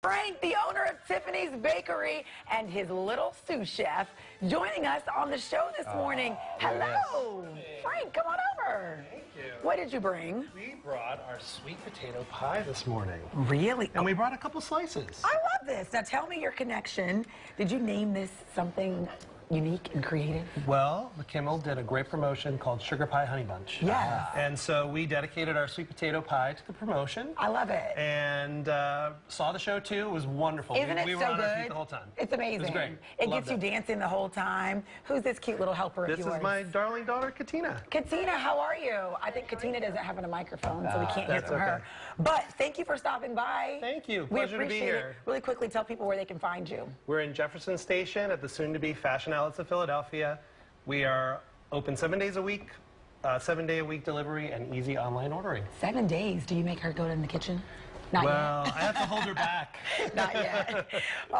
Frank, the owner of Tiffany's Bakery and his little sous chef, joining us on the show this ah, morning. Hello. Frank, come on over. Thank you. What did you bring? We brought our sweet potato pie this morning. Really? And we brought a couple slices. I love this. Now tell me your connection. Did you name this something unique and creative? Well, the Kimmel did a great promotion called Sugar Pie Honey Bunch. Yes. And so we dedicated our sweet potato pie to the promotion. I love it. And uh, saw the show too. It was wonderful. Isn't we, it we were so on good? the whole time. It's amazing. It was great. It Loved gets you dancing the whole time. Who's this cute little helper This of is my darling daughter, Katina. Katina, how are you? I think Katina doesn't have a microphone, so we can't hear That's from her. But thank you for stopping by. Thank you. We Pleasure to be here. it. Really quickly, tell people where they can find you. We're in Jefferson Station at the soon-to-be Fashion Outlets of Philadelphia. We are open seven days a week, uh, seven-day-a-week delivery, and easy online ordering. Seven days. Do you make her go in the kitchen? Not Well, I have to hold her back. yet. Not yet.